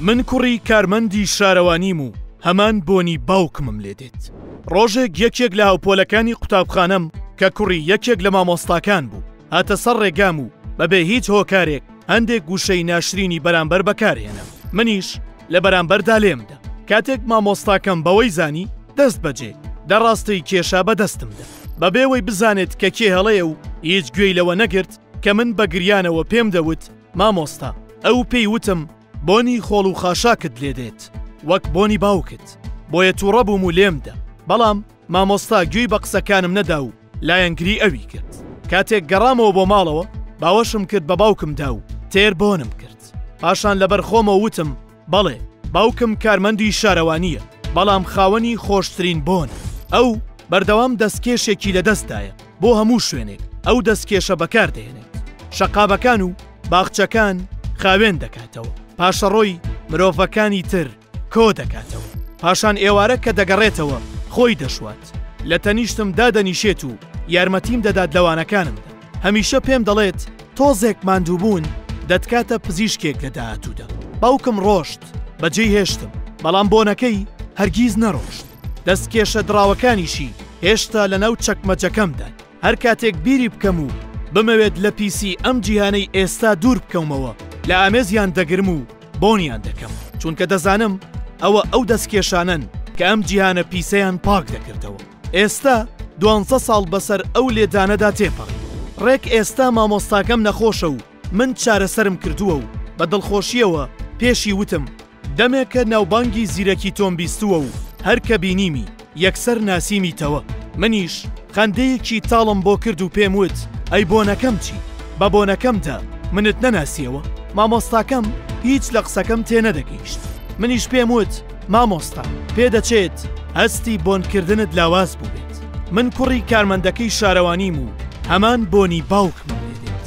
من کوڕی کارمەندی شارەوانیم و هەمان بۆنی باوکمم لێ دێت. ڕۆژێک یەکێک لە هاوپۆلەکانی قوتابخانەم کە کوڕی یەکێک لە مامۆستاکان بوو، هاتە سەر ڕێگام و بەبێ هیچ هۆکارێک هەندێک وشەی ناشرینی بەرامبەر بەکارهێنا. منیش لە بەرامبەردا لێمدا. کاتێک مامۆستاکەم بەوەی زانی، دەست بەجێ دە ڕاستەی کێشا بە دەستمدا. بەبێ ئەوەی بزانێت کە کێ هەڵەیە و هیچ گوێی لەوە نەگرت کە من بە گریانەوە پێم دەوت، مامۆستا ئەو پێی وتم بۆنی خۆڵ و خاشاکت لێ دێت وەک بۆنی باوکت بۆیە تووڕە بووم و لێم دا بەڵام مامۆستا گوێی بە قسەکانم نەدا و لایەنگری ئەوی کرد کاتێک گەڕامەوە بۆ ماڵەوە باوەشم کرد بە باوکمدا و تێر بۆنم کرد پاشان لەبەر خۆمەوە وتم بەڵێ، باوکم کارمەندی شارەوانییە، بەڵام خاوەنی خۆشترین بۆنە. ئەو بەردەوام دەستکێشێکی لەدەستدایە، بۆ هەموو شوێنێک ئەو دەستکێشە بەکاردەهێنێت، شەقابەکان و باخچەکان خاوێن دەکاتەوە، پاشەڕۆی مرۆڤەکانی تر کۆدەکاتەوە، پاشان ئێوارە کە دەگەڕێتەوە خۆی دەشوات، لە تەنیشتم دادەنیشێت و یارمەتیم دەدات لە وانەکانمدا. هەمیشە پێم دەڵێت تۆزێک ماندووبوون دەتکاتە پزیشکێک لە داهاتوودا. باوکم ڕۆشت، بەجێی هێشتم، بەڵام بۆنەکەی هەرگیز نەڕۆشت. دەستکێشە دڕاوەکانیشی هێشتا لەناو چەکمەجەکەمدان. هەر کاتێک بیری بکەم و بمەوێت لە پیسی ئەم جیهانەی ئێستا دوور بکەومەوە، لە ئامێزیان دەگرم و بۆنیان دەکەم، چونکە دەزانم ئەوە ئەو دەستکێشانەن کە ئەم جیهانە پیسەیان پاک دەکردەوە. ئێستا دوانزە ساڵ بەسەر ئەو لێدانەدا تێپەڕی ڕێک ئێستا مامۆستاکەم نەخۆشە و من چارەسەرم کردووە و بە دڵخۆشییەوە پێشی وتم دەمێکە ناوبانگی زیرەکی تۆم بیستووە و هەر کە بینیمی یەکسەر ناسیمیتەوە منیش خەندەیەکی تاڵم بۆ کرد و پێم وت ئەی بۆنەکەم چی بە بۆنەکەمدا منت نەناسیەوە مامۆستاکەم هیچ لە قسەکەم تێنەدەگەیشت منیش پێم وت مامۆستا، پێدەچێت هەستی بۆنکردنت لاواز بووبێت. من کوڕی کارمەندەکەی شارەوانیم و هەمان بۆنی باوکمم لێ دێت.